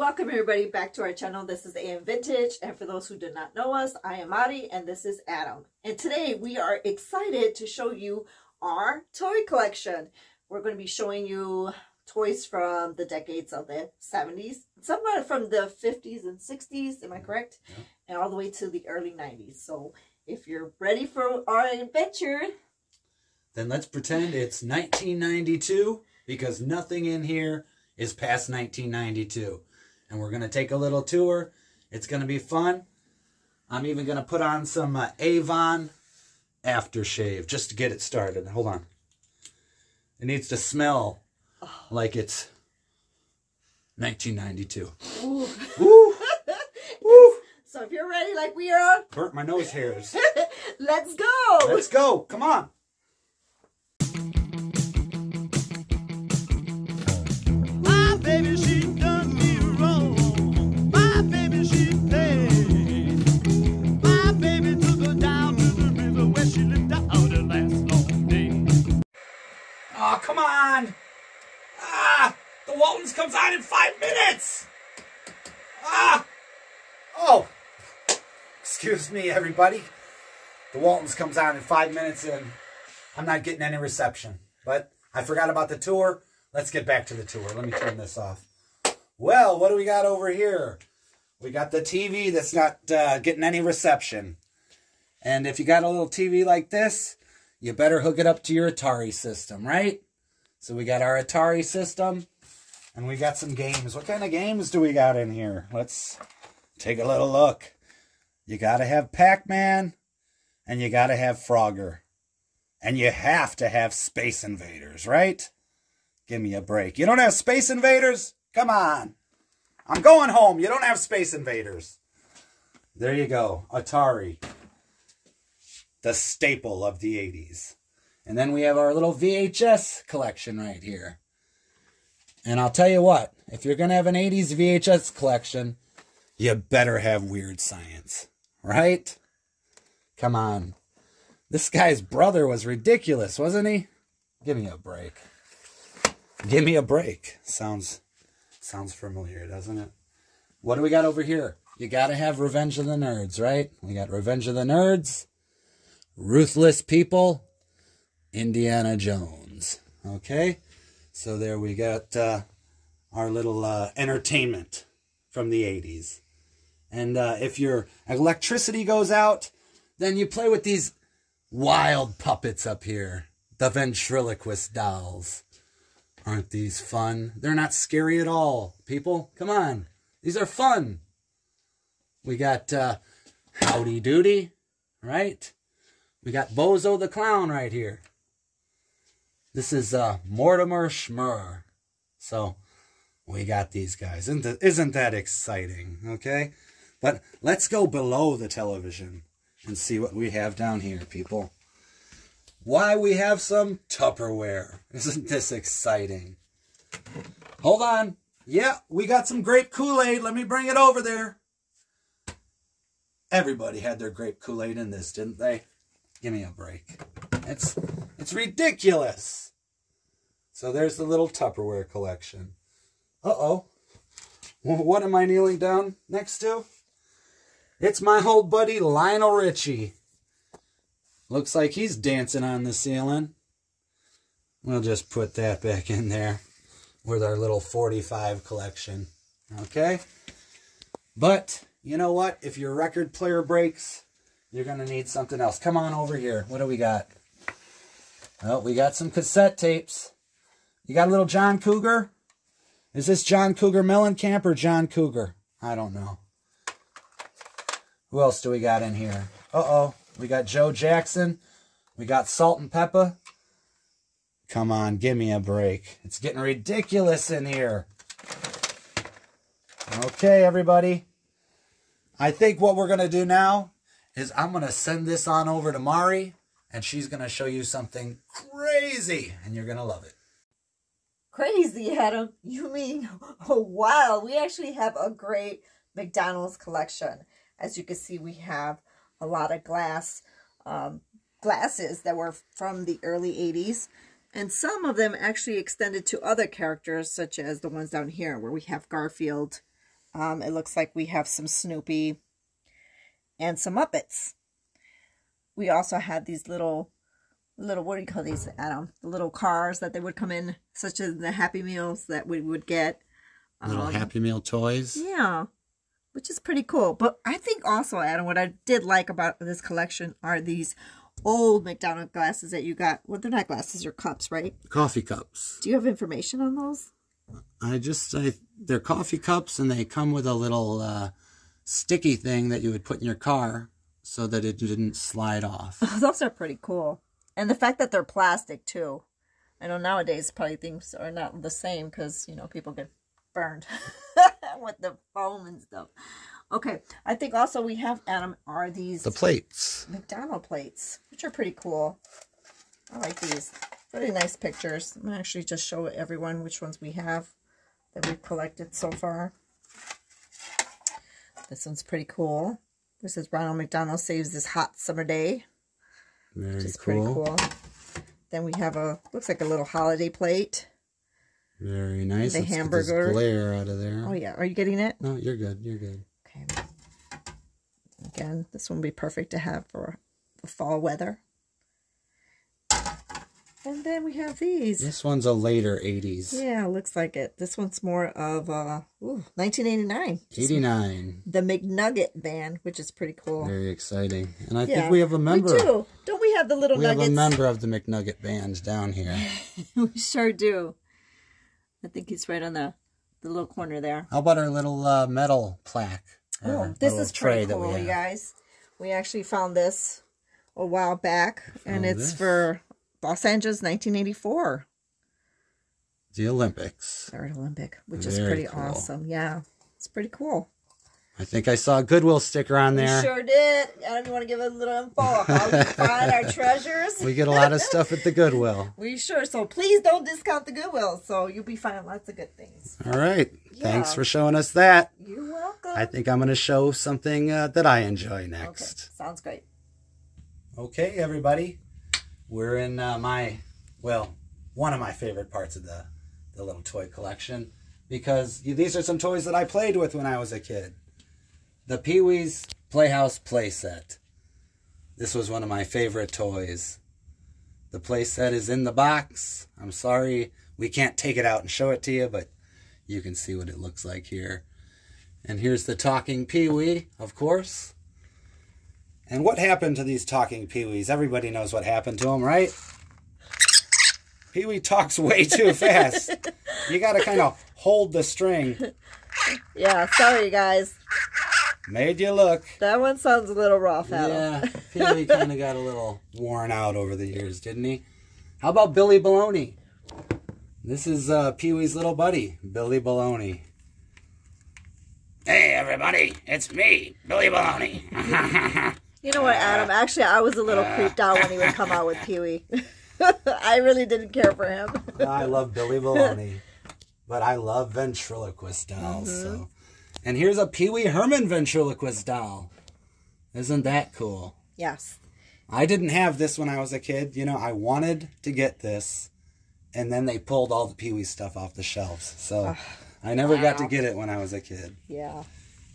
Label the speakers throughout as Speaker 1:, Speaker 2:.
Speaker 1: Welcome everybody back to our channel. This is AM Vintage and for those who do not know us, I am Mari and this is Adam. And today we are excited to show you our toy collection. We're going to be showing you toys from the decades of the 70s, some are from the 50s and 60s, am I mm-hmm. correct? Yeah. And all the way to the early 90s. So if you're ready for our adventure,
Speaker 2: then let's pretend it's 1992 because nothing in here is past 1992 and we're going to take a little tour. It's going to be fun. I'm even going to put on some uh, Avon aftershave just to get it started. Hold on. It needs to smell oh. like it's 1992. Ooh. Ooh.
Speaker 1: Ooh. So if you're ready like we are.
Speaker 2: Burnt my nose hairs.
Speaker 1: Let's go.
Speaker 2: Let's go. Come on. Come on. Ah, the Waltons comes on in five minutes. Ah, oh, excuse me, everybody. The Waltons comes on in five minutes and I'm not getting any reception. But I forgot about the tour. Let's get back to the tour. Let me turn this off. Well, what do we got over here? We got the TV that's not uh, getting any reception. And if you got a little TV like this, you better hook it up to your Atari system, right? So we got our Atari system, and we got some games. What kind of games do we got in here? Let's take a little look. You got to have Pac-Man, and you got to have Frogger. And you have to have Space Invaders, right? Give me a break. You don't have Space Invaders? Come on. I'm going home. You don't have Space Invaders. There you go. Atari. The staple of the 80s. And then we have our little VHS collection right here. And I'll tell you what, if you're going to have an 80s VHS collection, you better have Weird Science, right? Come on. This guy's brother was ridiculous, wasn't he? Give me a break. Give me a break. Sounds sounds familiar, doesn't it? What do we got over here? You got to have Revenge of the Nerds, right? We got Revenge of the Nerds, Ruthless People, Indiana Jones. Okay, so there we got uh, our little uh, entertainment from the 80s. And uh, if your electricity goes out, then you play with these wild puppets up here, the ventriloquist dolls. Aren't these fun? They're not scary at all, people. Come on. These are fun. We got uh, Howdy Doody, right? We got Bozo the Clown right here. This is uh, Mortimer Snerd. So we got these guys. Isn't that, isn't that exciting? Okay? But let's go below the television and see what we have down here, people. Why we have some Tupperware. Isn't this exciting? Hold on. Yeah, we got some grape Kool-Aid. Let me bring it over there. Everybody had their grape Kool-Aid in this, didn't they? Give me a break. It's it's ridiculous. So there's the little Tupperware collection. Uh-oh. What am I kneeling down next to? It's my old buddy Lionel Richie. Looks like he's dancing on the ceiling. We'll just put that back in there with our little 45 collection. Okay? But, you know what? If your record player breaks, you're going to need something else. Come on over here. What do we got? Oh, we got some cassette tapes. You got a little John Cougar? Is this John Cougar Mellencamp or John Cougar? I don't know. Who else do we got in here? Uh-oh. We got Joe Jackson. We got Salt-N-Pepa. Come on, give me a break. It's getting ridiculous in here. Okay, everybody. I think what we're going to do now is I'm going to send this on over to Mari, and she's going to show you something crazy, and you're going to love it.
Speaker 1: Crazy, Adam? You mean, oh, wow. We actually have a great McDonald's collection. As you can see, we have a lot of glass um, glasses that were from the early 80s. And some of them actually extended to other characters, such as the ones down here, where we have Garfield Um, it looks like we have some Snoopy and some Muppets. We also had these little, little, what do you call these, Adam? The little cars that they would come in, such as the Happy Meals that we would get.
Speaker 2: Little
Speaker 1: Um,
Speaker 2: Happy Meal toys.
Speaker 1: Yeah, which is pretty cool. But I think also, Adam, what I did like about this collection are these old McDonald glasses that you got. Well, they're not glasses, they're cups, right?
Speaker 2: Coffee cups.
Speaker 1: Do you have information on those?
Speaker 2: I just, I, they're coffee cups and they come with a little uh, sticky thing that you would put in your car so that it didn't slide off.
Speaker 1: those are pretty cool. And the fact that they're plastic, too. I know nowadays probably things are not the same because, you know, people get burned with the foam and stuff. Okay, I think also we have, Adam, are these
Speaker 2: The plates.
Speaker 1: McDonald plates, which are pretty cool. I like these. Really nice pictures. I'm going to actually just show everyone which ones we have that we've collected so far. This one's pretty cool. This is Ronald McDonald Saves This Hot Summer Day,
Speaker 2: Very
Speaker 1: which is
Speaker 2: cool.
Speaker 1: pretty cool. Then we have a, looks like a little holiday plate.
Speaker 2: Very nice.
Speaker 1: The
Speaker 2: Let's get
Speaker 1: hamburger.
Speaker 2: this glare out of there.
Speaker 1: Oh yeah, are you getting it?
Speaker 2: No, you're good. You're good.
Speaker 1: Okay. Again, this one would be perfect to have for the fall weather. And then we have these.
Speaker 2: This one's a later 80s.
Speaker 1: Yeah, looks like it. This one's more of uh ooh, 1989.
Speaker 2: 89.
Speaker 1: The McNugget band, which is pretty cool.
Speaker 2: Very exciting. And I
Speaker 1: Yeah,
Speaker 2: think we have a member.
Speaker 1: We do. Don't we have the little
Speaker 2: We have a member of the McNugget band down here.
Speaker 1: we sure do. I think he's right on the the little corner there.
Speaker 2: How about our little uh, metal plaque?
Speaker 1: Oh, this is pretty cool, you guys. We actually found this a while back, and it's
Speaker 2: this?
Speaker 1: for Los Angeles 1984
Speaker 2: The Olympics.
Speaker 1: Third Olympic, which is pretty
Speaker 2: cool.
Speaker 1: awesome. Yeah, it's pretty cool.
Speaker 2: I think I saw a Goodwill sticker on
Speaker 1: We
Speaker 2: there.
Speaker 1: sure did. Adam, you want to give a little info of how we find our treasures?
Speaker 2: We get a lot of stuff at the Goodwill.
Speaker 1: We sure. So please don't discount the Goodwill. So you'll be finding lots of good things.
Speaker 2: All right. Thanks for showing us that.
Speaker 1: You're welcome.
Speaker 2: I think I'm going to show something uh, that I enjoy next.
Speaker 1: okay,
Speaker 2: next.
Speaker 1: sounds great.
Speaker 2: Okay, everybody. We're in uh, my, well, one of my favorite parts of the, the little toy collection because these are some toys that I played with when I was a kid. The Pee Wee's Playhouse playset. This was one of my favorite toys. The playset is in the box. I'm sorry we can't take it out and show it to you, but you can see what it looks like here. And here's the talking Pee Wee, of course. And what happened to these talking Pee-wees? Everybody knows what happened to them, right? Pee-wee talks way too fast. you got to kind of hold the string.
Speaker 1: Yeah, sorry guys.
Speaker 2: Made you look.
Speaker 1: That one sounds a little rough, Adam.
Speaker 2: Yeah, Pee-wee kind of got a little worn out over the years, didn't he? How about Billy Baloney? This is uh, Pee-wee's little buddy, Billy Baloney. Hey, everybody, it's me, Billy Baloney.
Speaker 1: You know what, Adam? Actually, I was a little creeped out when he would come out with Pee Wee. I really didn't care for him.
Speaker 2: I love Billy Baloney, but I love ventriloquist dolls. So, and here's a Pee Wee Herman ventriloquist doll. Isn't that cool?
Speaker 1: Yes.
Speaker 2: I didn't have this when I was a kid. You know, I wanted to get this, and then they pulled all the Pee Wee stuff off the shelves. So I never got to get it when I was a kid.
Speaker 1: Yeah.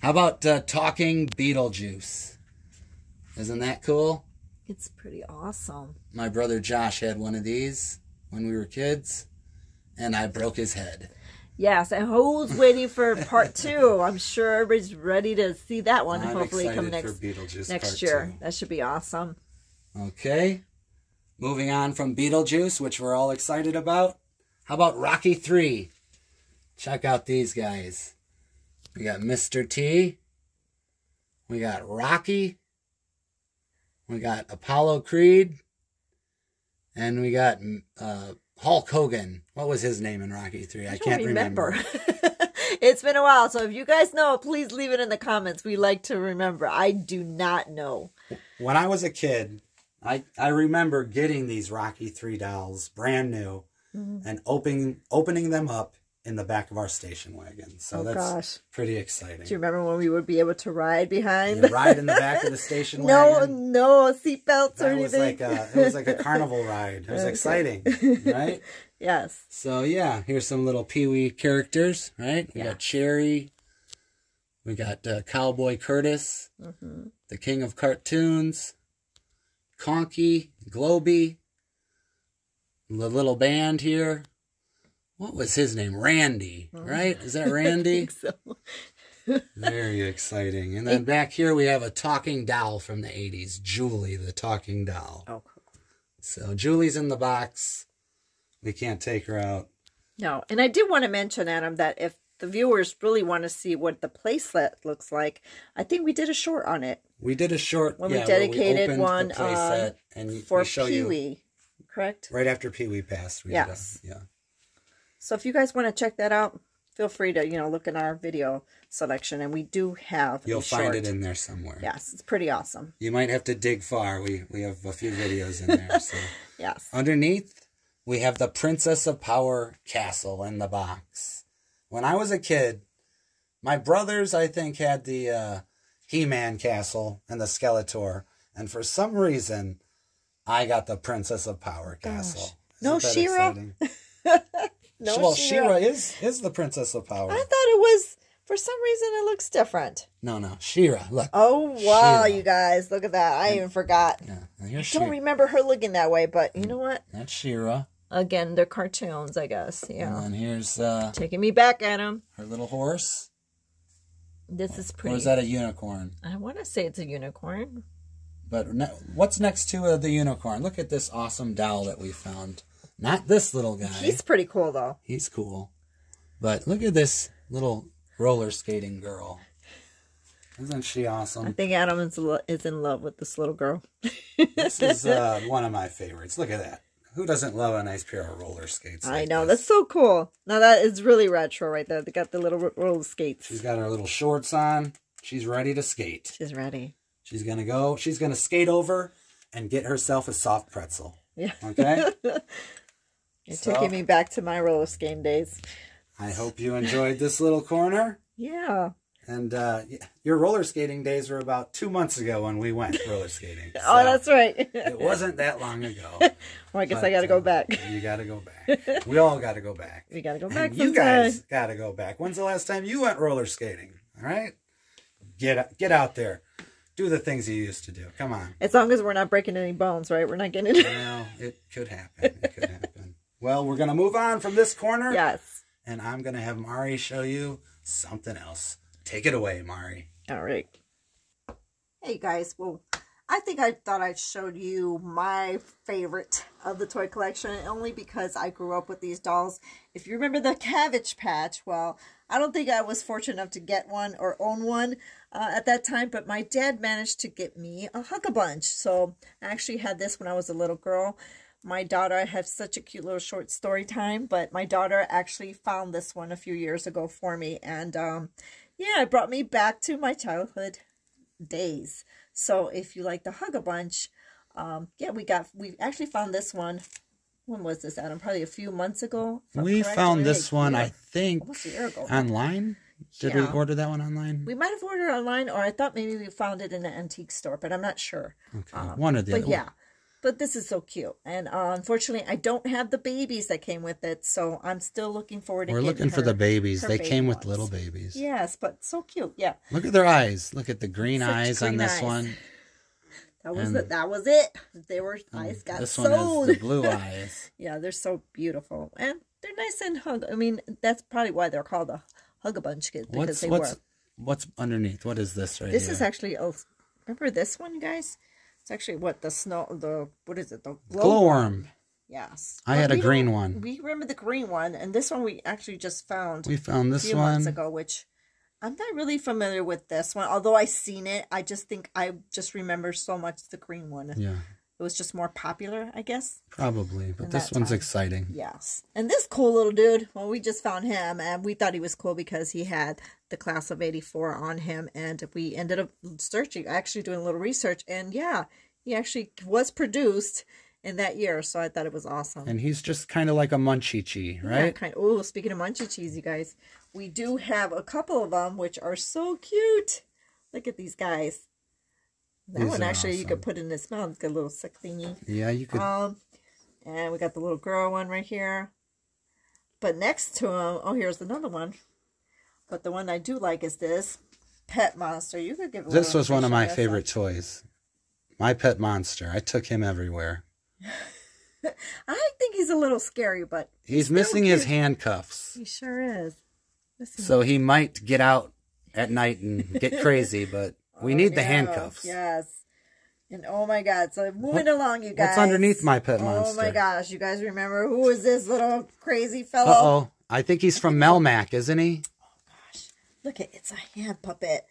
Speaker 2: How about uh, talking Beetlejuice? Isn't that cool?
Speaker 1: It's pretty awesome.
Speaker 2: My brother Josh had one of these when we were kids, and I broke his head.
Speaker 1: Yes, and who's waiting for part two? I'm sure everybody's ready to see that one.
Speaker 2: I'm
Speaker 1: hopefully come next next year.
Speaker 2: two.
Speaker 1: That should be awesome.
Speaker 2: Okay. Moving on from Beetlejuice, which we're all excited about. How about Rocky 3? Check out these guys. We got Mr. T. We got Rocky. We got Apollo Creed. And we got uh, Hulk Hogan. What was his name in Rocky 3? I,
Speaker 1: I
Speaker 2: can't
Speaker 1: don't
Speaker 2: remember.
Speaker 1: it's been a while, so if you guys know, please leave it in the comments. We like to remember. I do not know.
Speaker 2: When I was a kid, I, I remember getting these Rocky 3 dolls brand new
Speaker 1: Mm-hmm.
Speaker 2: and opening opening them up in the back of our station wagon. So
Speaker 1: Oh,
Speaker 2: that's
Speaker 1: gosh.
Speaker 2: pretty exciting.
Speaker 1: Do you remember when we would be able to ride behind?
Speaker 2: You ride in the back of the station
Speaker 1: no,
Speaker 2: wagon.
Speaker 1: no no seatbelts or
Speaker 2: That was
Speaker 1: anything.
Speaker 2: like a, it was like a carnival ride. It was
Speaker 1: Okay.
Speaker 2: exciting, right?
Speaker 1: yes.
Speaker 2: So yeah, here's some little Pee Wee characters, right? We
Speaker 1: Yeah.
Speaker 2: got Chairry, We got uh, Cowboy Curtis,
Speaker 1: Mm-hmm.
Speaker 2: the King of Cartoons, Conky, Globey, the little band here. What was his name? Randy, right? Is that Randy?
Speaker 1: so.
Speaker 2: Very exciting. And then back here we have a talking doll from the 80s, Julie, the talking doll.
Speaker 1: Oh, cool.
Speaker 2: So Julie's in the box. We can't take her out.
Speaker 1: No, and I did want to mention, Adam, that if the viewers really want to see what the playset looks like, I think we did a short on it
Speaker 2: We did a short
Speaker 1: when we
Speaker 2: yeah, where
Speaker 1: dedicated
Speaker 2: opened
Speaker 1: one
Speaker 2: the
Speaker 1: um,
Speaker 2: and
Speaker 1: for Pee Wee, correct?
Speaker 2: right after Pee Wee passed. We
Speaker 1: Yes.
Speaker 2: Did a, yeah.
Speaker 1: So if you guys want to check that out, feel free to you know look in our video selection, and we do have.
Speaker 2: You'll find
Speaker 1: short.
Speaker 2: it in there somewhere.
Speaker 1: Yes, it's pretty awesome.
Speaker 2: You might have to dig far. We we have a few videos in there. So
Speaker 1: Yes.
Speaker 2: underneath we have the Princess of Power castle in the box. When I was a kid, my brothers I think had the uh, He-Man castle and the Skeletor, and for some reason, I got the Princess of Power castle.
Speaker 1: No
Speaker 2: Isn't that
Speaker 1: She-Ra? No,
Speaker 2: well,
Speaker 1: She-Ra.
Speaker 2: She-Ra is is the Princess of Power.
Speaker 1: I thought it was for some reason it looks different.
Speaker 2: No, no, She-Ra. Look.
Speaker 1: Oh wow,
Speaker 2: She-Ra.
Speaker 1: you guys, look at that! I even forgot.
Speaker 2: Yeah, and here's
Speaker 1: Don't remember her looking that way, but you know what?
Speaker 2: That's She-Ra.
Speaker 1: Again, they're cartoons, I guess.
Speaker 2: And
Speaker 1: Yeah,
Speaker 2: then here's uh,
Speaker 1: taking me back, Adam.
Speaker 2: her little horse.
Speaker 1: This is
Speaker 2: Or
Speaker 1: pretty.
Speaker 2: is that a unicorn?
Speaker 1: I want to say it's a unicorn.
Speaker 2: But ne- what's next to uh, the unicorn? Look at this awesome doll that we found. Not this little guy.
Speaker 1: He's pretty cool though.
Speaker 2: He's cool. But look at this little roller skating girl. Isn't she awesome?
Speaker 1: I think Adam is, lo- is in love with this little girl.
Speaker 2: This is uh, one of my favorites. Look at that. Who doesn't love a nice pair of roller skates?
Speaker 1: I know
Speaker 2: this?
Speaker 1: that's so cool. Now that is really retro right there. They got the little roller skates.
Speaker 2: She's got her little shorts on. She's ready to skate.
Speaker 1: She's ready.
Speaker 2: She's gonna go. She's gonna skate over and get herself a soft pretzel.
Speaker 1: Yeah,
Speaker 2: Okay.
Speaker 1: you're
Speaker 2: So-
Speaker 1: taking me back to my roller skating days.
Speaker 2: I hope you enjoyed this little corner.
Speaker 1: Yeah.
Speaker 2: And uh, your roller skating days were about two months ago when we went roller skating.
Speaker 1: oh, that's right.
Speaker 2: It wasn't that long ago.
Speaker 1: well, I guess I got to go
Speaker 2: uh,
Speaker 1: back.
Speaker 2: You got to go back. We all got to go back.
Speaker 1: We got to go back
Speaker 2: you guys got to go back. When's the last time you went roller skating? All right, get get out there, do the things you used to do. Come on.
Speaker 1: As long as we're not breaking any bones, right? We're not getting it.
Speaker 2: Well, it could happen. It could happen. Well, we're gonna move on from this corner.
Speaker 1: yes.
Speaker 2: And I'm gonna have Mari show you something else. Take it away, Mari.
Speaker 1: All right. Hey guys, well, I think I thought I showed you my favorite of the toy collection only because I grew up with these dolls. If you remember the Cabbage Patch, well, I don't think I was fortunate enough to get one or own one uh, at that time, but my dad managed to get me a Hugga Bunch. So I actually had this when I was a little girl. My daughter, I have such a cute little short story time, but my daughter actually found this one a few years ago for me. And um, yeah, it brought me back to my childhood days. So if you like the Hugga Bunch, um, yeah, we got we actually found this one. When was this, Adam? Probably a few months ago.
Speaker 2: We
Speaker 1: correct,
Speaker 2: found
Speaker 1: maybe
Speaker 2: this one,
Speaker 1: year-
Speaker 2: I think,
Speaker 1: a year ago.
Speaker 2: online. Did we order that one online?
Speaker 1: we might have ordered online, or I thought maybe we found it in an antique store, but I'm not sure.
Speaker 2: Okay,
Speaker 1: Um,
Speaker 2: one of the
Speaker 1: But
Speaker 2: other.
Speaker 1: yeah, but this is so cute, and uh, unfortunately, I don't have the babies that came with it, so I'm still looking forward to.
Speaker 2: We're looking for the babies. They
Speaker 1: baby
Speaker 2: came with
Speaker 1: ones.
Speaker 2: little babies.
Speaker 1: Yes, but so cute. Yeah,
Speaker 2: Look at their eyes. Look at the green
Speaker 1: Such
Speaker 2: eyes on this
Speaker 1: eyes.
Speaker 2: one.
Speaker 1: that was
Speaker 2: And-
Speaker 1: it. That was it. They were eyes got so
Speaker 2: This
Speaker 1: sold.
Speaker 2: one has the blue eyes.
Speaker 1: Yeah, they're so beautiful, and they're nice and hug. I mean, that's probably why they're called a Hugga Bunch kids because
Speaker 2: What's
Speaker 1: they
Speaker 2: what's
Speaker 1: were.
Speaker 2: what's underneath? What is this right here?
Speaker 1: This
Speaker 2: here?
Speaker 1: is actually a. Remember this one, you guys? It's actually what the snow. The what is it? The glow.
Speaker 2: glowworm.
Speaker 1: Yes,
Speaker 2: I had a green one.
Speaker 1: We remember the green one, and this one we actually just found
Speaker 2: We found this
Speaker 1: few months ago, which. I'm not really familiar with this one, although I seen it. I just think I just remember so much the green one.
Speaker 2: Yeah,
Speaker 1: It was just more popular, I guess.
Speaker 2: probably. But this one's
Speaker 1: time.
Speaker 2: exciting.
Speaker 1: Yes. And this cool little dude, well, we just found him and we thought he was cool because he had the class of 84 on him. And we ended up searching, actually doing a little research. And yeah, he actually was produced in that year. So I thought it was awesome.
Speaker 2: And he's just kind of like a munchie,
Speaker 1: Yeah,
Speaker 2: right?
Speaker 1: kind of, oh, speaking of munchie cheese, you guys, we do have a couple of them which are so cute. Look at these guys. That
Speaker 2: These
Speaker 1: one actually you could put in his mouth. It's got a little sick thingy.
Speaker 2: Yeah, you could.
Speaker 1: Um, and we got the little girl one right here. But next to him, oh, here's another one. But the one I do like is this. pet monster. You could give.
Speaker 2: This was one of my favorite toys. My pet monster. I took him everywhere.
Speaker 1: I think he's a little scary, but
Speaker 2: He's
Speaker 1: still
Speaker 2: missing his handcuffs.
Speaker 1: he sure is.
Speaker 2: So he might get out at night and get crazy, but we
Speaker 1: Oh,
Speaker 2: need the
Speaker 1: no.
Speaker 2: handcuffs.
Speaker 1: Yes. And oh my God! So moving along, you guys.
Speaker 2: What's underneath my pet monster?
Speaker 1: Oh my gosh! You guys remember who is this little crazy fellow?
Speaker 2: Uh oh. I think he's from Melmac, isn't he? Oh gosh.
Speaker 1: Look at it's a hand puppet.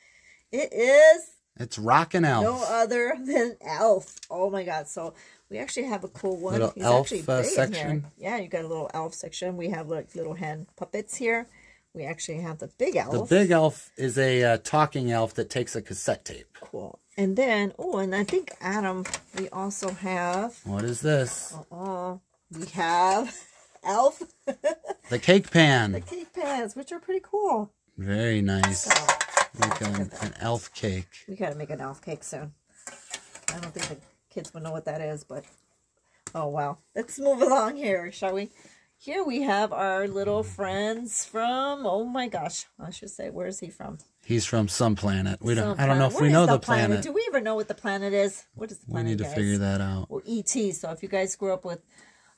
Speaker 1: It is
Speaker 2: It's Rockin' ALF.
Speaker 1: no other than ALF. Oh my God! So we actually have a cool one.
Speaker 2: Little
Speaker 1: He's ALF,
Speaker 2: uh, section.
Speaker 1: here. Yeah, you got a little ALF section. We have like little hand puppets here. We actually have the big ALF.
Speaker 2: the big ALF is a uh, talking ALF that takes a cassette tape.
Speaker 1: cool. And then oh, and I think Adam. We also have.
Speaker 2: What is this?
Speaker 1: Uh-oh. we have ALF
Speaker 2: The cake pan.
Speaker 1: the cake pans, which are pretty cool.
Speaker 2: Very nice.
Speaker 1: So
Speaker 2: Like an, an ALF cake.
Speaker 1: we gotta make an ALF cake soon. I don't think the kids will know what that is, but oh wow. Let's move along here, shall we? Here we have our little friends from oh my gosh, I should say where is he from?
Speaker 2: He's from some planet. We don't.
Speaker 1: Some
Speaker 2: I don't know if
Speaker 1: What
Speaker 2: we know
Speaker 1: the
Speaker 2: the planet.
Speaker 1: Do we ever know what the planet is? What is the planet?
Speaker 2: We need to
Speaker 1: guys?
Speaker 2: figure that out.
Speaker 1: Well, ET. So if you guys grew up with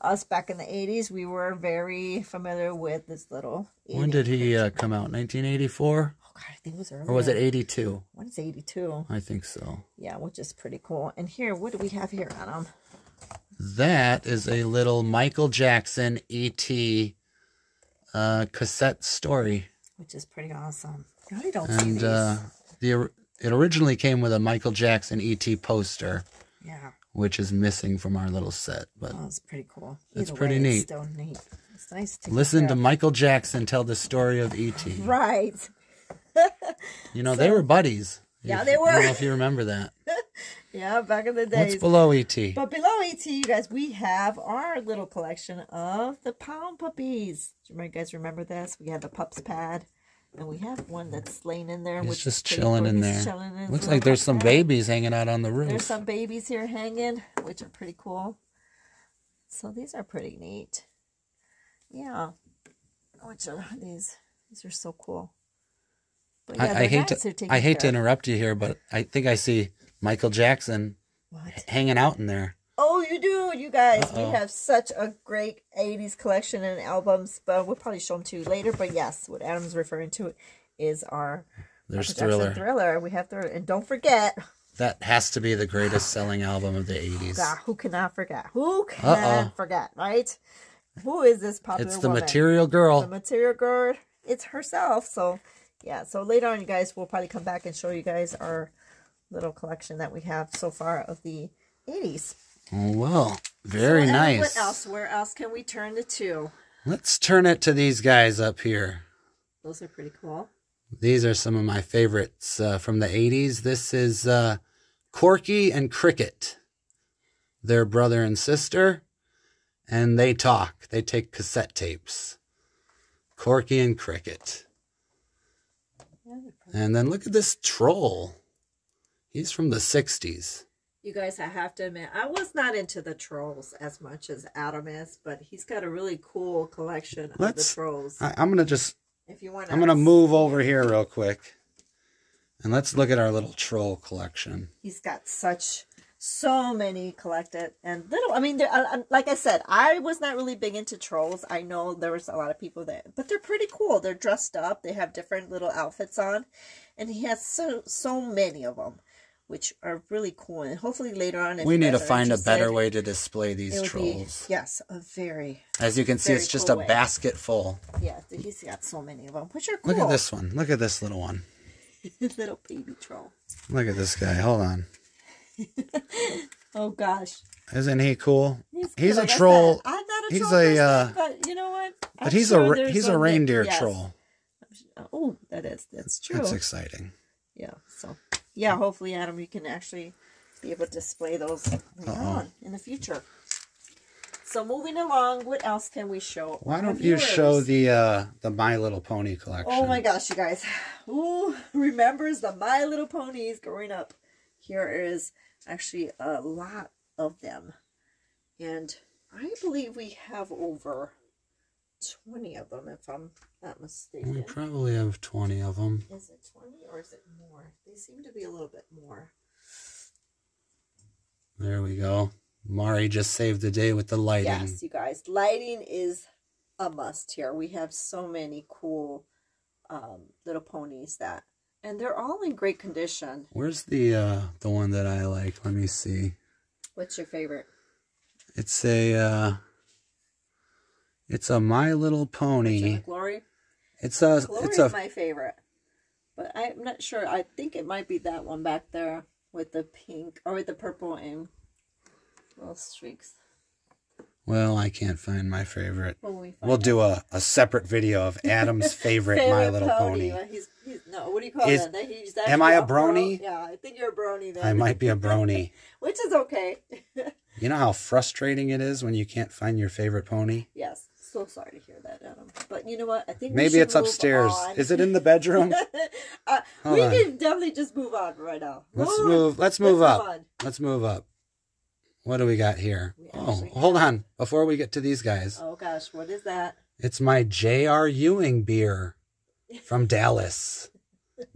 Speaker 1: us back in the 80s, we were very familiar with this little.
Speaker 2: When did he uh, come out? 1984,
Speaker 1: Oh, God, I think it was earlier.
Speaker 2: or was it 82?
Speaker 1: What is 82?
Speaker 2: I think so.
Speaker 1: Yeah, which is pretty cool. And here, what do we have here, Adam?
Speaker 2: That is a little Michael Jackson ET uh, cassette story,
Speaker 1: Which is pretty awesome. I don't see
Speaker 2: and uh, the it originally came with a Michael Jackson ET poster,
Speaker 1: yeah,
Speaker 2: which is missing from our little set. But
Speaker 1: oh, it's pretty cool. Either
Speaker 2: pretty
Speaker 1: way,
Speaker 2: neat.
Speaker 1: It's neat. It's nice to
Speaker 2: listen to Michael Jackson tell the story of ET.
Speaker 1: Right.
Speaker 2: You know they were buddies.
Speaker 1: Yeah, they
Speaker 2: I don't know if you remember that.
Speaker 1: Yeah, back in the
Speaker 2: What's below ET?
Speaker 1: But below ET, you guys, we have our little collection of the pound puppies. Do you guys remember this? We have the pups pad, and we have one that's laying in there. Which
Speaker 2: just
Speaker 1: is
Speaker 2: chilling in there.
Speaker 1: chilling in
Speaker 2: Looks like there's some
Speaker 1: pad.
Speaker 2: babies hanging out on the roof.
Speaker 1: There's some babies here hanging, which are pretty cool. So these are pretty neat. Yeah. Oh, which are uh, these? These are so cool. But yeah,
Speaker 2: I, I hate to I hate to interrupt you here, but I think I see Michael Jackson
Speaker 1: What?
Speaker 2: hanging out in there.
Speaker 1: Oh, you do, you guys.
Speaker 2: Uh-oh.
Speaker 1: We have such a great 80s collection and albums, but we'll probably show them to you later. But yes, what Adam's referring to is our
Speaker 2: There's
Speaker 1: Michael Jackson
Speaker 2: Thriller.
Speaker 1: Thriller. We have Thriller. And don't forget,
Speaker 2: That has to be the greatest selling album of the 80s.
Speaker 1: God, who cannot forget? Who cannot
Speaker 2: Uh-oh.
Speaker 1: forget, right? Who is this popular
Speaker 2: It's the
Speaker 1: woman?
Speaker 2: Material Girl.
Speaker 1: The material girl. It's herself. So, yeah. So later on, you guys, we'll probably come back and show you guys our little collection that we have so far of the 80s.
Speaker 2: Oh, well, very
Speaker 1: So,
Speaker 2: nice.
Speaker 1: What else? Where else can we turn it to?
Speaker 2: Let's turn it to these guys up here.
Speaker 1: Those are pretty cool.
Speaker 2: These are some of my favorites uh, from the 80s. This is uh, Corky and Cricket. They're brother and sister, and they talk. They take cassette tapes. Corky and Cricket.
Speaker 1: Yeah, they're pretty-
Speaker 2: And then look at this troll. He's from the 60s.
Speaker 1: You guys, I have to admit, I was not into the trolls as much as Adam is, but he's got a really cool collection of
Speaker 2: Let's-
Speaker 1: the trolls.
Speaker 2: I, I'm going to just,
Speaker 1: if you want,
Speaker 2: I'm going to move over here real quick. And let's look at our little troll collection.
Speaker 1: He's got such so many collected and little. I mean, uh, uh, like I said, I was not really big into trolls. I know there was a lot of people that, but they're pretty cool. They're dressed up. They have different little outfits on, and he has so so many of them, which are really cool. And hopefully later on,
Speaker 2: we need to find a better way to display these
Speaker 1: it'll be-
Speaker 2: trolls.
Speaker 1: yes, a very
Speaker 2: As you can see, it's just
Speaker 1: cool
Speaker 2: a
Speaker 1: way.
Speaker 2: basket full.
Speaker 1: yeah. He's got so many of them, which are cool.
Speaker 2: Look at this one. Look at this little one.
Speaker 1: little baby troll.
Speaker 2: Look at this guy. Hold on.
Speaker 1: Oh gosh,
Speaker 2: Isn't he cool?
Speaker 1: he's,
Speaker 2: He's a
Speaker 1: I said,
Speaker 2: troll.
Speaker 1: I'm not a
Speaker 2: He's
Speaker 1: troll
Speaker 2: a, uh,
Speaker 1: but you know what?
Speaker 2: But he's a he's a reindeer
Speaker 1: yes.
Speaker 2: troll.
Speaker 1: Oh, that is that's true.
Speaker 2: That's exciting.
Speaker 1: yeah. So yeah, hopefully, Adam, you can actually be able to display those
Speaker 2: Uh-oh.
Speaker 1: on in the future. So moving along, what else can we show?
Speaker 2: Why don't you show the uh the My Little Pony collection?
Speaker 1: Oh my gosh, you guys. Who remembers the My Little Ponies growing up? Here is actually a lot of them. And I believe we have over 20 of them if I'm not mistaken.
Speaker 2: We probably have 20 of them.
Speaker 1: Is it 20 or is it more? They seem to be a little bit more.
Speaker 2: There we go. Mari just saved the day with the lighting.
Speaker 1: Yes, you guys. Lighting is a must here. We have so many cool um, little ponies that, and they're all in great condition.
Speaker 2: Where's the uh the one that I like? Let me see.
Speaker 1: What's your favorite?
Speaker 2: It's a uh it's a My Little Pony.
Speaker 1: Glory?
Speaker 2: It's a
Speaker 1: Glory
Speaker 2: it's a
Speaker 1: my favorite, but I'm not sure. I think it might be that one back there with the pink or with the purple and little streaks.
Speaker 2: Well, I can't find my favorite.
Speaker 1: We
Speaker 2: we'll do a, a separate video of Adam's favorite, My Little Pony.
Speaker 1: Well, He's, he's, no, what do you call
Speaker 2: Is-
Speaker 1: that? He's
Speaker 2: am I a
Speaker 1: actually bro-
Speaker 2: brony?
Speaker 1: Yeah, I think you're a brony then.
Speaker 2: I might be a brony.
Speaker 1: Which is okay.
Speaker 2: You know how frustrating it is when you can't find your favorite pony?
Speaker 1: yes. So sorry to hear that, Adam. But you know what? I think
Speaker 2: Maybe it's
Speaker 1: move
Speaker 2: upstairs.
Speaker 1: on.
Speaker 2: Is it in the bedroom?
Speaker 1: uh, we
Speaker 2: on.
Speaker 1: can definitely just move on right now.
Speaker 2: Let's
Speaker 1: Move on.
Speaker 2: move. Let's move up.
Speaker 1: on.
Speaker 2: Let's move up. What do we got here?
Speaker 1: We
Speaker 2: Oh, hold on. Before we get to these guys,
Speaker 1: Oh gosh, what is that?
Speaker 2: it's my J.R. Ewing beer from Dallas.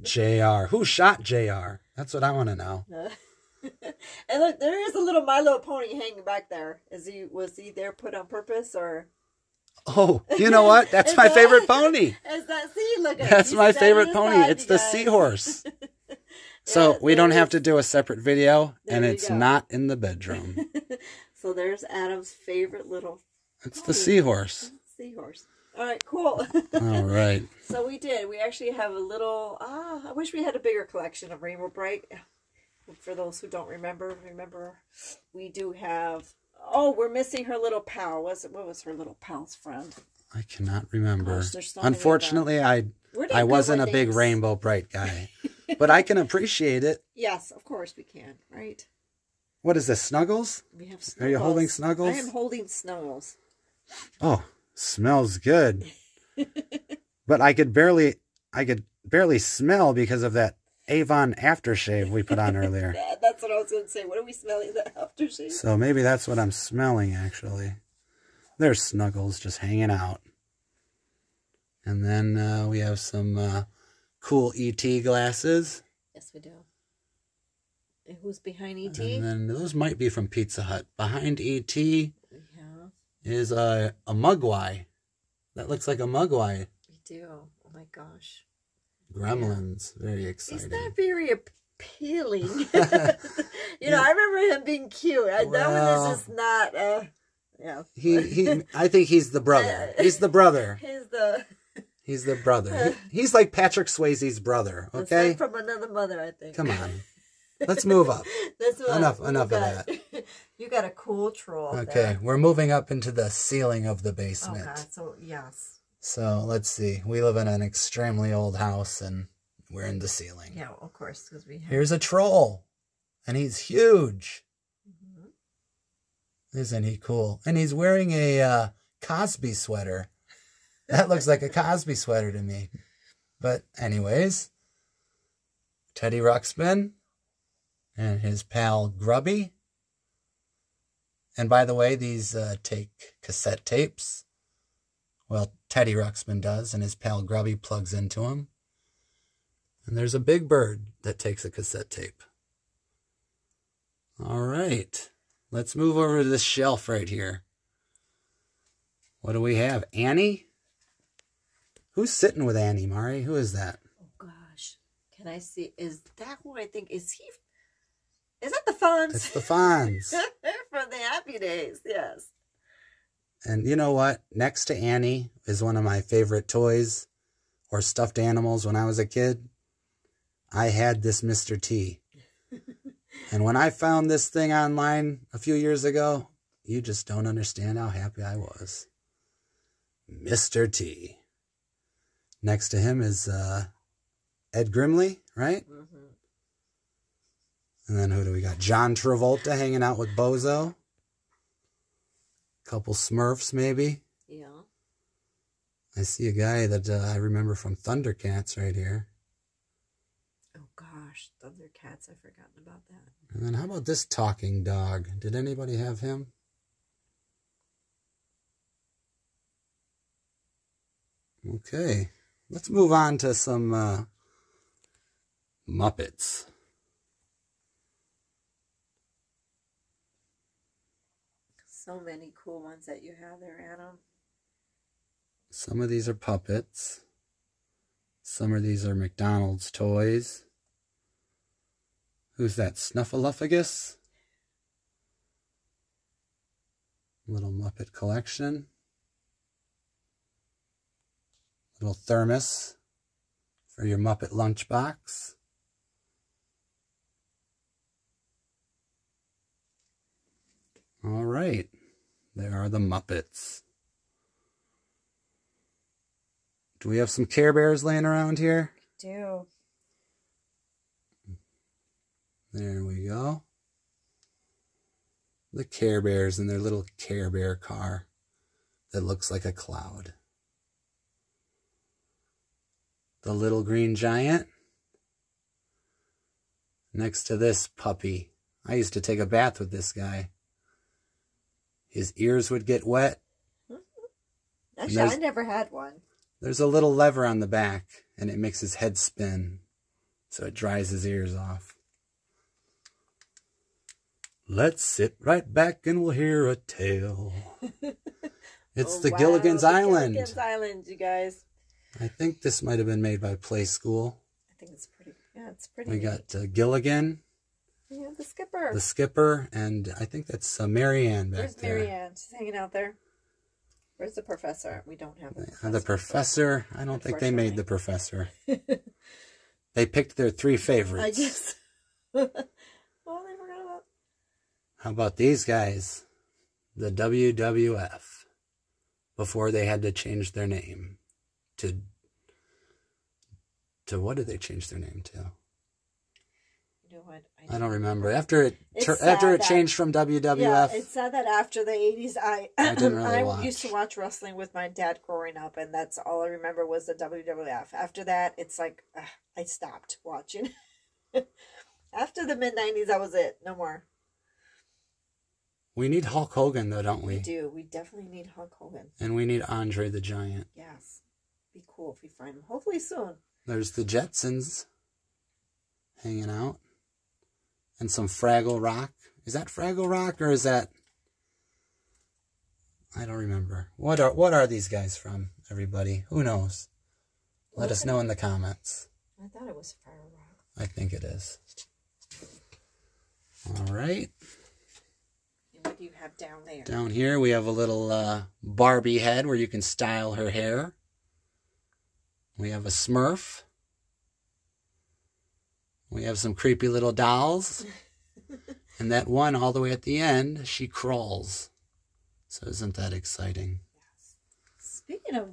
Speaker 2: J.R. Who shot J.R.? That's what I want to know.
Speaker 1: and look, there is a little My Little Pony hanging back there. Is he was he there put on purpose or
Speaker 2: Oh, you know what? That's my
Speaker 1: that-
Speaker 2: favorite pony.
Speaker 1: is that see? Look, at
Speaker 2: That's my favorite pony. It's the
Speaker 1: guys.
Speaker 2: seahorse. So we don't have to do a separate video,
Speaker 1: There
Speaker 2: and it's
Speaker 1: go.
Speaker 2: not in the bedroom.
Speaker 1: So there's Adam's favorite little
Speaker 2: It's the seahorse.
Speaker 1: seahorse. All right, cool.
Speaker 2: All right.
Speaker 1: so we did. We actually have a little. Ah, I wish we had a bigger collection of Rainbow Brite. For those who don't remember, remember we do have. Oh, we're missing her little pal. Was it? What was her little pal's friend?
Speaker 2: I cannot remember.
Speaker 1: Gosh, so many of them.
Speaker 2: Unfortunately, I I wasn't a
Speaker 1: with
Speaker 2: big
Speaker 1: names.
Speaker 2: Rainbow Brite guy, but I can appreciate it.
Speaker 1: Yes, of course we can. Right?
Speaker 2: What is this? Snuggles?
Speaker 1: We have. Snuggles.
Speaker 2: Are you holding Snuggles?
Speaker 1: I am holding Snuggles.
Speaker 2: Oh, smells good. but I could barely I could barely smell because of that Avon aftershave we put on earlier.
Speaker 1: Yeah, that's what I was going to say. What are we smelling? The aftershave.
Speaker 2: So maybe that's what I'm smelling actually. There's Snuggles just hanging out. And then uh, we have some uh, cool ET glasses.
Speaker 1: Yes, we do. And who's behind ET?
Speaker 2: And then those might be from Pizza Hut. Behind ET
Speaker 1: have.
Speaker 2: is a, a Mogwai. That looks like a Mogwai.
Speaker 1: We do. Oh my gosh.
Speaker 2: Gremlins. Very
Speaker 1: He's
Speaker 2: exciting.
Speaker 1: not very appealing. you know, I remember him being cute. I, that one is just not. Uh, yeah.
Speaker 2: He, he, I think he's the brother. He's the brother.
Speaker 1: He's the.
Speaker 2: He's the brother. He- he's like Patrick Swayze's brother.
Speaker 1: the
Speaker 2: Okay,
Speaker 1: from another mother, I think.
Speaker 2: come on. Let's move up.
Speaker 1: What
Speaker 2: Enough-
Speaker 1: you
Speaker 2: enough of
Speaker 1: got. you got a cool troll.
Speaker 2: Okay,
Speaker 1: there.
Speaker 2: we're moving up into the ceiling of the
Speaker 1: Oh
Speaker 2: basement.
Speaker 1: God. So yes.
Speaker 2: So let's see. We live in an extremely old house, and we're in the ceiling.
Speaker 1: Yeah, of course, because we have.
Speaker 2: Here's a troll, and he's huge.
Speaker 1: Mhm.
Speaker 2: Isn't he cool? And he's wearing a uh, Cosby sweater. That looks like a Cosby sweater to me. But, anyways, Teddy Ruxpin and his pal Grubby. And by the way, these uh, take cassette tapes. Well, Teddy Ruxpin does, and his pal Grubby plugs into them. And there's a big bird that takes a cassette tape. All right. Let's move over to this shelf right here. What do we have? Annie? Who's sitting with Annie, Mari? Who is that?
Speaker 1: Oh gosh, can I see? Is that who I think is he? Is that the Fonz?
Speaker 2: It's the Fonz.
Speaker 1: from the Happy Days? Yes.
Speaker 2: and you know what? Next to Annie is one of my favorite toys or stuffed animals when I was a kid. I had this Mr. T. and when I found this thing online a few years ago, you just don't understand how happy I was. Mr. T. Next to him is uh, Ed Grimley, right?
Speaker 1: hmm
Speaker 2: And then who do we got? John Travolta hanging out with Bozo. A couple Smurfs, maybe.
Speaker 1: Yeah.
Speaker 2: I see a guy that uh, I remember from Thundercats right here.
Speaker 1: Oh gosh, Thundercats! I've forgotten about that.
Speaker 2: And then how about this talking dog? Did anybody have him? Okay, let's move on to some uh, Muppets.
Speaker 1: So many cool ones that you have there, Adam.
Speaker 2: Some of these are puppets. Some of these are McDonald's toys. Who's that? Snuffleupagus? Little Muppet collection. Little thermos for your Muppet lunchbox. All right, there are the Muppets. Do we have some Care Bears laying around here?
Speaker 1: We Do.
Speaker 2: There we go. The Care Bears in their little Care Bear car that looks like a cloud. The little green giant next to this puppy. I used to take a bath with this guy. His ears would get wet.
Speaker 1: Actually, I never had one.
Speaker 2: There's a little lever on the back, and it makes his head spin, so it dries his ears off. Let's sit right back and we'll hear a tale. It's
Speaker 1: Oh,
Speaker 2: the
Speaker 1: wow,
Speaker 2: Gilligan's
Speaker 1: the
Speaker 2: Island.
Speaker 1: Gilligan's Island, you guys.
Speaker 2: I think this might have been made by Playskool.
Speaker 1: I think it's pretty. Yeah, it's pretty.
Speaker 2: We
Speaker 1: neat.
Speaker 2: got uh, Gilligan,
Speaker 1: We have the skipper.
Speaker 2: the skipper, and I think that's uh, Mary Ann back
Speaker 1: Where's
Speaker 2: there.
Speaker 1: Mary Ann? She's hanging out there. Where's the professor? We don't have the professor.
Speaker 2: The professor. I don't think they made the professor. they picked their three favorites.
Speaker 1: I guess. oh, they forgot about.
Speaker 2: How about these guys? The WWF. Before they had to change their name to to what did they change their name to?
Speaker 1: You know what?
Speaker 2: I don't remember. After it tur- after it changed from WWF,
Speaker 1: Yeah, it's sad that after the eighties, I
Speaker 2: I didn't really
Speaker 1: I
Speaker 2: watch.
Speaker 1: used to watch wrestling with my dad growing up, and that's all I remember was the WWF. After that, it's like ugh, I stopped watching. after the mid nineties, that was it. No more.
Speaker 2: we need Hulk Hogan though, don't
Speaker 1: We
Speaker 2: we?
Speaker 1: do. We definitely need Hulk Hogan.
Speaker 2: And we need Andre the Giant.
Speaker 1: Yes, be cool if we find them. Hopefully soon.
Speaker 2: There's the Jetsons hanging out. And some Fraggle Rock. Is that Fraggle Rock or is that I don't remember. What are what are these guys from, everybody? Who knows? Let us know in the comments.
Speaker 1: I thought it was Fire Rock.
Speaker 2: I think it is. All right.
Speaker 1: And what do you have down there?
Speaker 2: Down here we have a little uh, Barbie head where you can style her hair. We have a Smurf. We have some creepy little dolls. and that one all the way at the end, she crawls. So isn't that exciting? Yes.
Speaker 1: Speaking of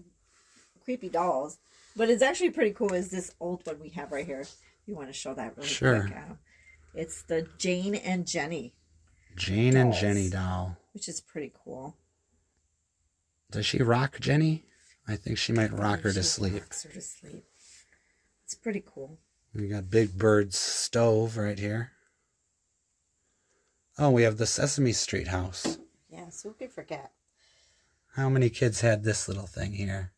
Speaker 1: creepy dolls, but it's actually pretty cool. Is this old one we have right here? You want to show that really
Speaker 2: Sure.
Speaker 1: quick, Adam? It's the Jane and Jenny,
Speaker 2: Jane and Jenny doll.
Speaker 1: which is pretty cool.
Speaker 2: Does she rock Jenny? I think she might rock her to sleep.
Speaker 1: Rocks her to sleep. It's pretty cool.
Speaker 2: We got Big Bird's stove right here. Oh, we have the Sesame Street house.
Speaker 1: Yes, who could forget?
Speaker 2: How many kids had this little thing here?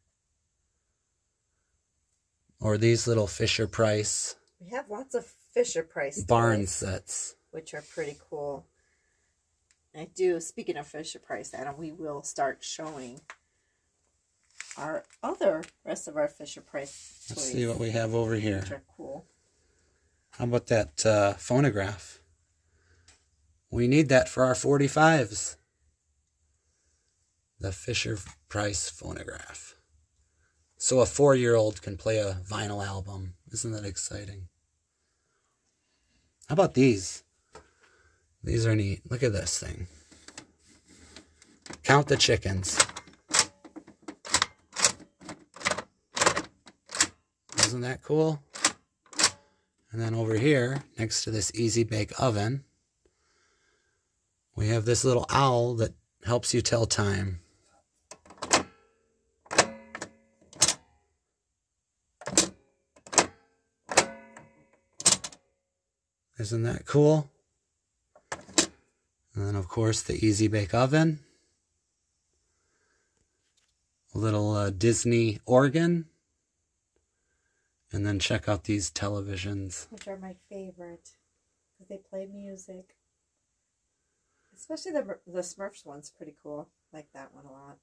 Speaker 2: Or these little Fisher Price
Speaker 1: We have lots of Fisher Price
Speaker 2: barn
Speaker 1: toys,
Speaker 2: sets.
Speaker 1: which are pretty cool. I do. Speaking of Fisher Price, Adam, we will start showing our other rest of our Fisher Price toys.
Speaker 2: Let's see what we have over here.
Speaker 1: which are cool.
Speaker 2: How about that uh, phonograph? We need that for our 45s. The Fisher Price phonograph. So a four year old can play a vinyl album. Isn't that exciting? How about these? These are neat. Look at this thing. Count the chickens. Isn't that cool? And then over here, next to this Easy Bake Oven, we have this little owl that helps you tell time. Isn't that cool? And then, of course, the Easy Bake Oven. A little uh, Disney organ. And then check out these televisions.
Speaker 1: Which are my favorite. Because they play music. Especially the, the Smurfs one's pretty cool. like that one a lot.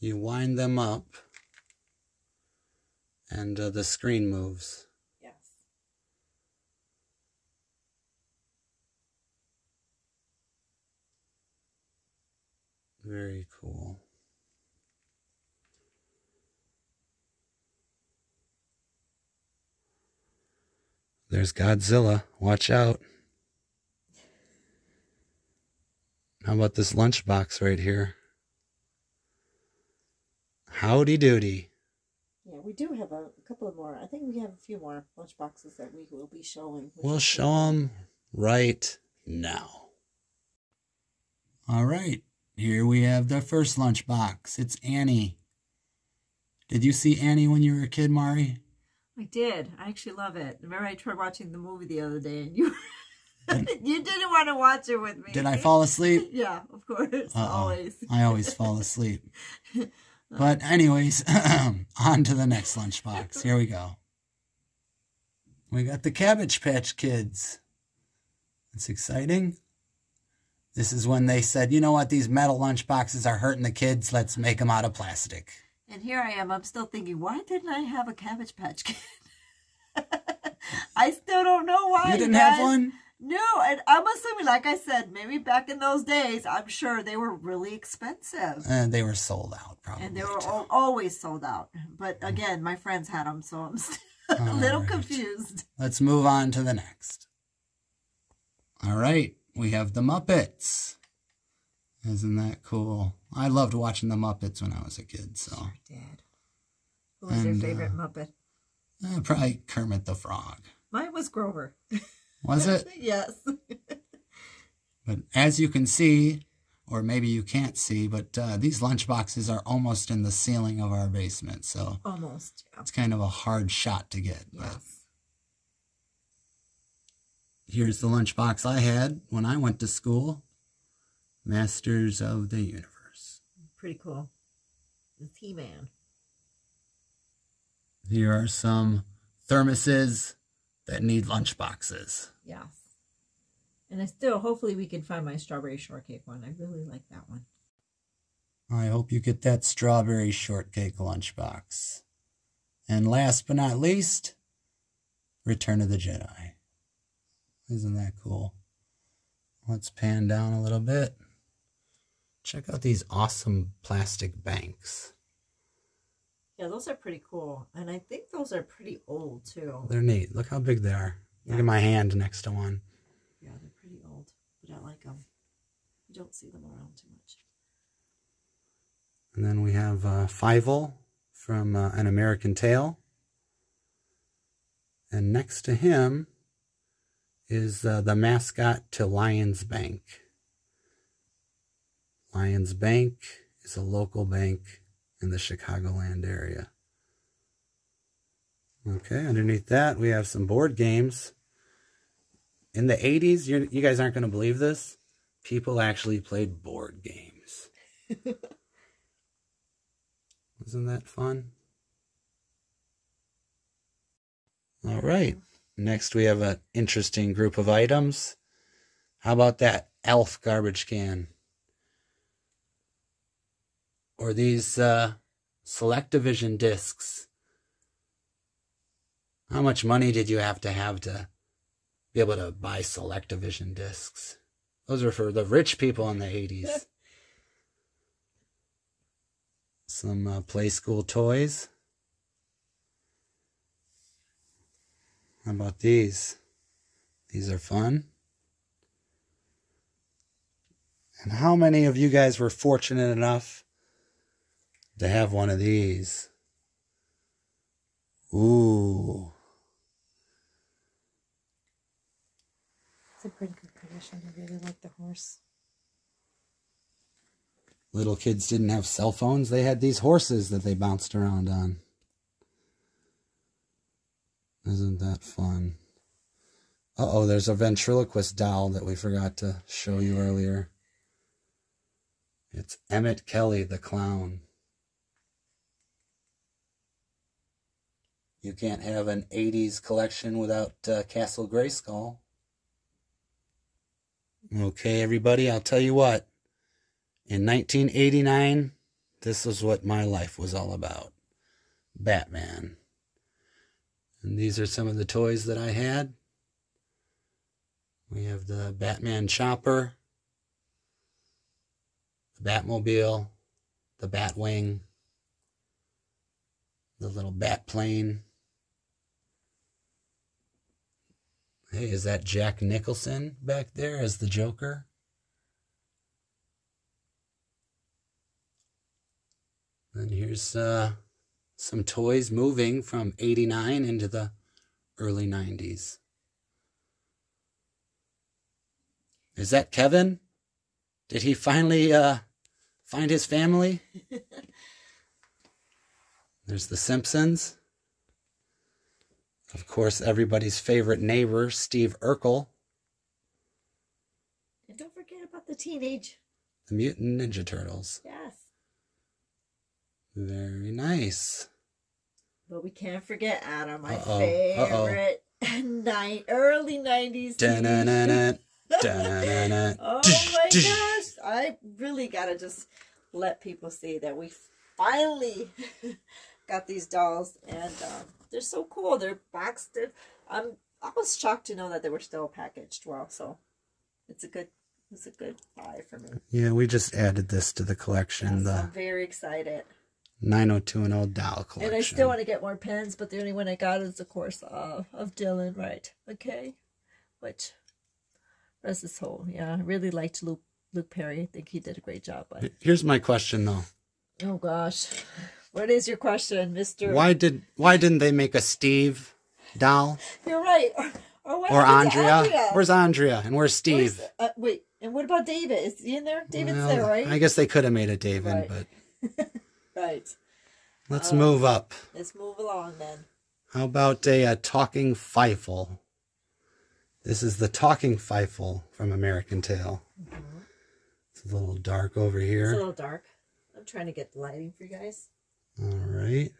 Speaker 2: You wind them up. And uh, the screen moves.
Speaker 1: Yes.
Speaker 2: Very cool. There's Godzilla. Watch out. How about this lunchbox right here? Howdy doody.
Speaker 1: Yeah, we do have a, couple of more. I think we have a few more lunchboxes that we will be showing.
Speaker 2: We'll show them right now. All right, here we have the first lunchbox. It's Annie. Did you see Annie when you were a kid, Mari?
Speaker 1: I did. I actually love it. Remember, I tried watching the movie the other day, and you you didn't want to watch it with me.
Speaker 2: Did I fall asleep?
Speaker 1: yeah, of course. Uh-oh. Always.
Speaker 2: I always fall asleep. But anyways, on to the next lunchbox. Here we go. We got the Cabbage Patch Kids. It's exciting. This is when they said, you know what, these metal lunchboxes are hurting the kids. Let's make them out of plastic.
Speaker 1: And here I am. I'm still thinking, why didn't I have a Cabbage Patch Kid? I still don't know why.
Speaker 2: You didn't have one?
Speaker 1: No, and I'm assuming, like I said, maybe back in those days, I'm sure they were really expensive.
Speaker 2: And they were sold out, probably.
Speaker 1: And they were always sold out. But mm. again, my friends had them, so I'm still a little right. confused.
Speaker 2: Let's move on to the next. All right, we have the Muppets. Isn't that cool? I loved watching the Muppets when I was a kid. So
Speaker 1: sure did. Who was and, your favorite uh, Muppet?
Speaker 2: Uh, probably Kermit the Frog.
Speaker 1: Mine was Grover.
Speaker 2: Was it?
Speaker 1: yes.
Speaker 2: but as you can see, or maybe you can't see, but uh, these lunch boxes are almost in the ceiling of our basement. So
Speaker 1: almost. Yeah.
Speaker 2: It's kind of a hard shot to get.
Speaker 1: Yes. But
Speaker 2: here's the lunchbox I had when I went to school. Masters of the Universe.
Speaker 1: Pretty cool. The He-Man.
Speaker 2: Here are some thermoses that need lunch boxes.
Speaker 1: Yes. And I still, hopefully, we can find my strawberry shortcake one. I really like that one.
Speaker 2: I hope you get that strawberry shortcake lunchbox. And last but not least, Return of the Jedi. Isn't that cool? Let's pan down a little bit. Check out these awesome plastic banks.
Speaker 1: Yeah, those are pretty cool. And I think those are pretty old too.
Speaker 2: They're neat. Look how big they are. Yeah. Look at my hand next to one.
Speaker 1: Yeah, they're pretty old, but I like them. You don't see them around too much.
Speaker 2: And then we have uh, Fievel from uh, An American Tail. And next to him is uh, the mascot to Lions Bank. Lions Bank is a local bank in the Chicagoland area. Okay, underneath that, we have some board games. In the 80s, you you guys aren't going to believe this, people actually played board games. Isn't that fun? All right. Next, we have an interesting group of items. How about that ALF garbage can? Or these uh, SelectaVision discs. How much money did you have to have to be able to buy SelectaVision discs? Those were for the rich people in the 80s. Some uh, Playskool toys. How about these? These are fun. And how many of you guys were fortunate enough to have one of these. Ooh.
Speaker 1: It's a pretty good condition. I really like the horse.
Speaker 2: Little kids didn't have cell phones. They had these horses that they bounced around on. Isn't that fun? Uh-oh, there's a ventriloquist doll that we forgot to show you earlier. It's Emmett Kelly, the clown. You can't have an 80s collection without uh, Castle Grayskull. Okay, everybody, I'll tell you what. In 1989, this is what my life was all about Batman. And these are some of the toys that I had. We have the Batman Chopper, the Batmobile, the Batwing, the little bat plane. Hey, is that Jack Nicholson back there as the Joker? And here's uh, some toys moving from 89 into the early 90s. Is that Kevin? Did he finally uh, find his family? There's the Simpsons. Of course, everybody's favorite neighbor, Steve Urkel.
Speaker 1: And don't forget about the teenage.
Speaker 2: The Mutant Ninja Turtles.
Speaker 1: Yes.
Speaker 2: Very nice.
Speaker 1: But we can't forget Adam, my
Speaker 2: Uh-oh,
Speaker 1: favorite night early nineties.
Speaker 2: Da-na-na-na, da-na-na-na.
Speaker 1: Oh my gosh! I really gotta just let people see that we finally got these dolls, and um, they're so cool. They're boxed. They're, I'm I was shocked to know that they were still packaged well. So it's a good it's a good buy for me.
Speaker 2: Yeah, we just added this to the collection,
Speaker 1: Yes,
Speaker 2: the
Speaker 1: I'm very excited.
Speaker 2: 90210 doll collection.
Speaker 1: And I still want to get more pens, but the only one I got is, of course, uh, of Dylan, right? Okay. Which, rest his soul. Yeah, I really liked Luke, Luke Perry. I think he did a great job. But,
Speaker 2: Here's my question though.
Speaker 1: oh, gosh. What is your question, Mr.
Speaker 2: Why did why didn't they make a Steve doll
Speaker 1: You're right. Or, or,
Speaker 2: or
Speaker 1: to
Speaker 2: Andrea? Where's Andrea and where's Steve?
Speaker 1: Where's- uh, wait, and what about David? Is he in there? David's
Speaker 2: Well,
Speaker 1: there, right?
Speaker 2: I guess they could have made a David,
Speaker 1: Right.
Speaker 2: but
Speaker 1: Right.
Speaker 2: let's
Speaker 1: Uh,
Speaker 2: move up.
Speaker 1: Let's move along then.
Speaker 2: How about a, a talking Fievel? This is the talking Fievel from American Tail. It's a little dark over here.
Speaker 1: It's a little dark. I'm trying to get the lighting for you guys.
Speaker 2: All right.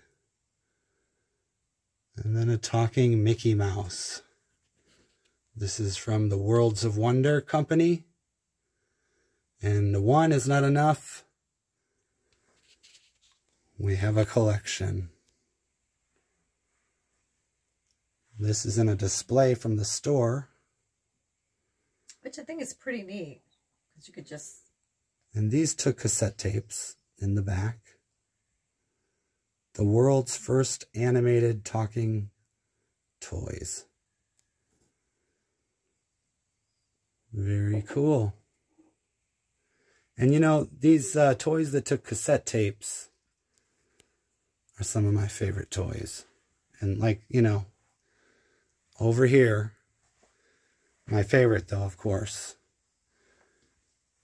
Speaker 2: And then a talking Mickey Mouse. This is from the Worlds of Wonder Company. And the one is not enough. We have a collection. This is in a display from the store.
Speaker 1: Which I think is pretty neat. Because you could just
Speaker 2: And these took cassette tapes in the back. The world's first animated talking toys. Very cool. And you know, these uh, toys that took cassette tapes are some of my favorite toys. And like, you know, over here, my favorite though, of course,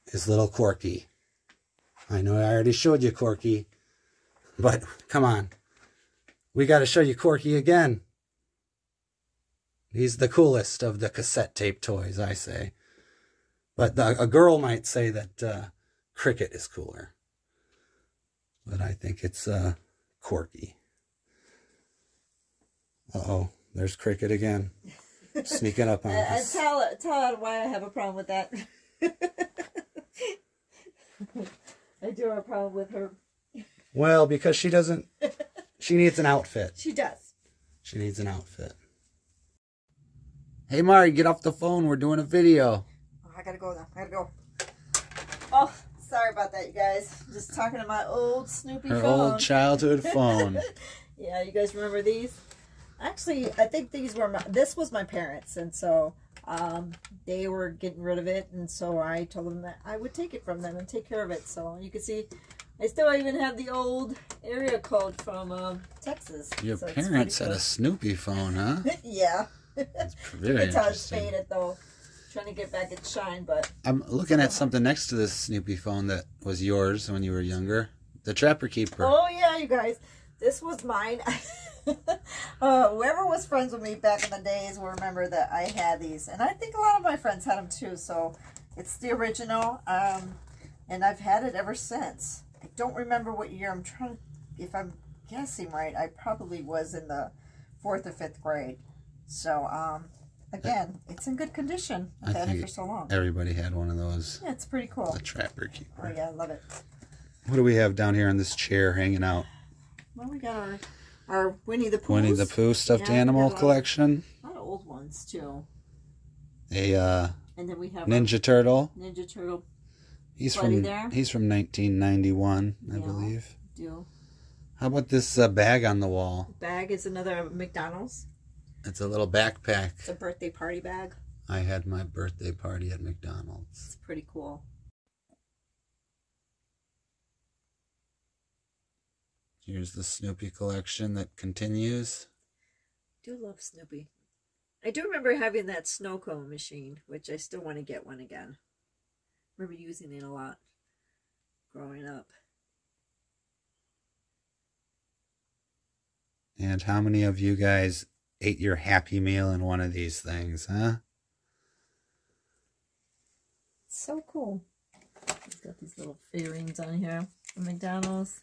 Speaker 2: is little Corky. I know I already showed you Corky, but come on. We got to show you Corky again. He's the coolest of the cassette tape toys, I say. But the, a girl might say that uh, Cricket is cooler. But I think it's uh, Corky. Uh-oh, there's Cricket again. Sneaking up on
Speaker 1: I
Speaker 2: us.
Speaker 1: tell tell why I have a problem with that. I do have a problem with her.
Speaker 2: Well, because she doesn't... She needs an outfit.
Speaker 1: She does.
Speaker 2: She needs an outfit. Hey, Mari, get off the phone. We're doing a video.
Speaker 1: Oh, I gotta go now. I gotta go. Oh, sorry about that, you guys. Just talking to my old Snoopy
Speaker 2: Her
Speaker 1: phone.
Speaker 2: old childhood phone.
Speaker 1: yeah, you guys remember these? Actually, I think these were my, this was my parents, and so um, they were getting rid of it, and so I told them that I would take it from them and take care of it. So you can see, I still even have the old area code from um, Texas.
Speaker 2: Your
Speaker 1: So
Speaker 2: parents had a Snoopy phone, huh?
Speaker 1: yeah.
Speaker 2: That's very
Speaker 1: it's
Speaker 2: interesting.
Speaker 1: faded though. Trying to get back its shine, but
Speaker 2: I'm looking at something next to this Snoopy phone that was yours when you were younger. The Trapper Keeper.
Speaker 1: Oh yeah, you guys, this was mine. uh, whoever was friends with me back in the days will remember that I had these, and I think a lot of my friends had them too. So it's the original, um, and I've had it ever since. I don't remember what year. I'm trying. If I'm guessing right, I probably was in the fourth or fifth grade. So, um, again, it's in good condition. I've
Speaker 2: I
Speaker 1: had it for so long.
Speaker 2: Everybody had one of those.
Speaker 1: Yeah, it's pretty cool.
Speaker 2: The Trapper
Speaker 1: Oh yeah, I love it.
Speaker 2: What do we have down here on this chair hanging out?
Speaker 1: Well, we got our our Winnie the Pooh.
Speaker 2: Winnie the Pooh stuffed
Speaker 1: Yeah,
Speaker 2: animal
Speaker 1: a lot of-
Speaker 2: collection.
Speaker 1: A lot of old ones too.
Speaker 2: A uh,
Speaker 1: And then we have
Speaker 2: Ninja Turtle.
Speaker 1: Ninja Turtle
Speaker 2: He's from
Speaker 1: there.
Speaker 2: he's from 1991, I
Speaker 1: Yeah.
Speaker 2: believe.
Speaker 1: deal.
Speaker 2: How about this uh, bag on the wall?
Speaker 1: Bag is another McDonald's.
Speaker 2: It's a little backpack.
Speaker 1: It's a birthday party bag.
Speaker 2: I had my birthday party at McDonald's.
Speaker 1: It's pretty cool.
Speaker 2: Here's the Snoopy collection that continues.
Speaker 1: I do love Snoopy. I do remember having that snow cone machine, which I still want to get one again. Remember using it a lot growing up.
Speaker 2: And how many of you guys ate your Happy Meal in one of these things, huh?
Speaker 1: So cool. It's got these little figurines on here from McDonald's.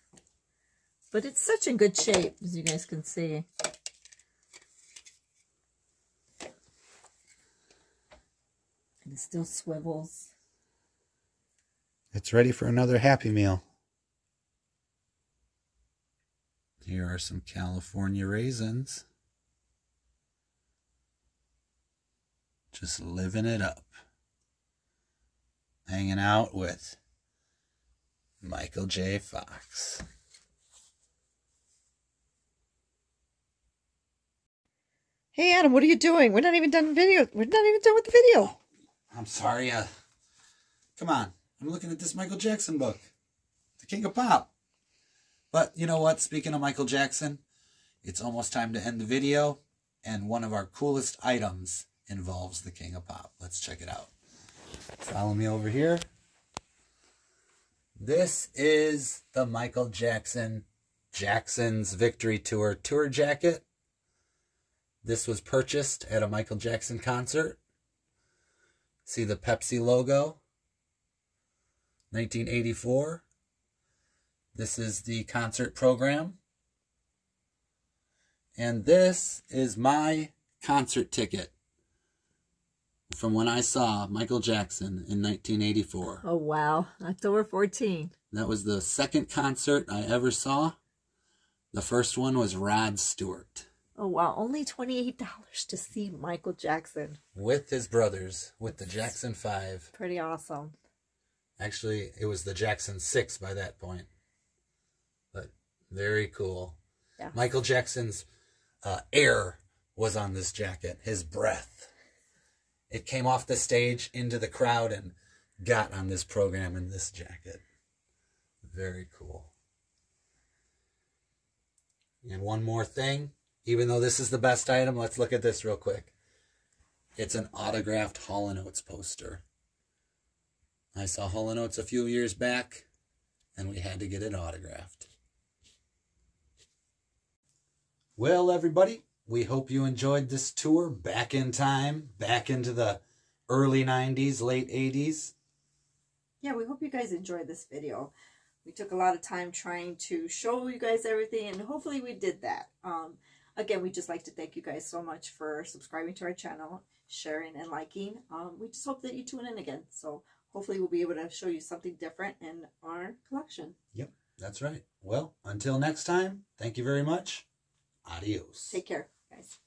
Speaker 1: But it's such in good shape, as you guys can see. And it still swivels.
Speaker 2: It's ready for another Happy Meal. Here are some California raisins. Just living it up. Hanging out with Michael J. Fox.
Speaker 1: Hey Adam, what are you doing? We're not even done video. We're not even done with the video.
Speaker 2: I'm sorry. Uh, come on. I'm looking at this Michael Jackson book, The King of Pop. But you know what? Speaking of Michael Jackson, it's almost time to end the video. And one of our coolest items involves The King of Pop. Let's check it out. Follow me over here. This is the Michael Jackson Jackson's Victory Tour tour jacket. This was purchased at a Michael Jackson concert. See the Pepsi logo. 1984. This is the concert program. And this is my concert ticket from when I saw Michael Jackson in 1984.
Speaker 1: Oh wow, October 14.
Speaker 2: That was the second concert I ever saw. The first one was Rod Stewart
Speaker 1: Oh wow, only $28 to see Michael Jackson.
Speaker 2: with his brothers, with the Jackson 5.
Speaker 1: Pretty awesome.
Speaker 2: Actually, it was the Jackson 6 by that point. But very cool.
Speaker 1: Yeah.
Speaker 2: Michael Jackson's uh, air was on this jacket, his breath. It came off the stage into the crowd and got on this program in this jacket. Very cool. And one more thing, even though this is the best item, let's look at this real quick. It's an autographed Hall & Oates poster. I saw Hall & Oates a few years back, and we had to get it autographed. Well, everybody, we hope you enjoyed this tour back in time, back into the early 90s, late 80s.
Speaker 1: Yeah, we hope you guys enjoyed this video. We took a lot of time trying to show you guys everything, and hopefully we did that. Um, again, we just like to thank you guys so much for subscribing to our channel, sharing and liking. Um, we just hope that you tune in again. So hopefully we'll be able to show you something different in our collection.
Speaker 2: Yep, that's right. Well, until next time, thank you very much. Adios.
Speaker 1: Take care, guys.